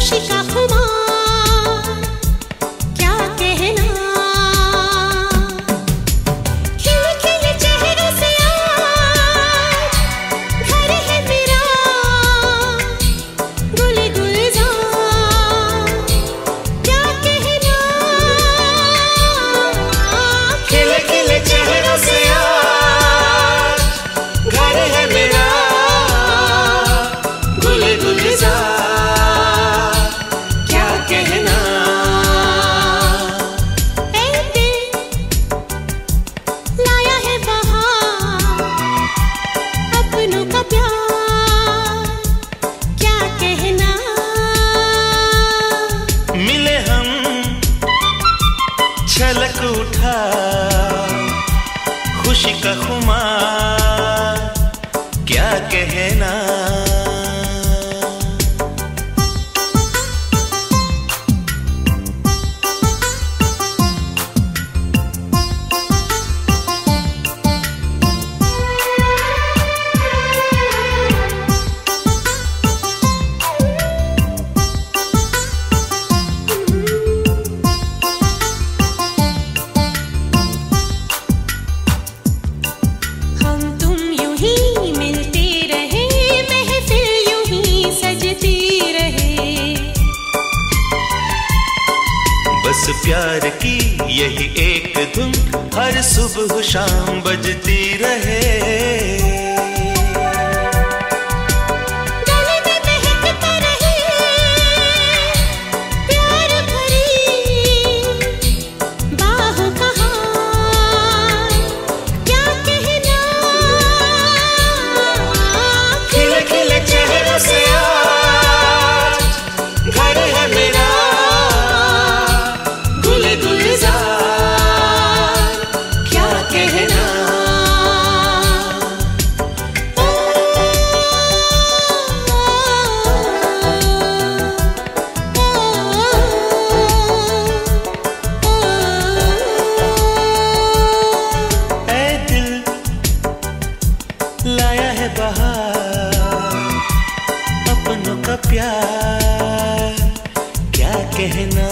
She got. रूठा खुशी का खुमार। क्या कहना उस प्यार की यही एक धुन हर सुबह शाम बजती रहे। प्यार क्या कहना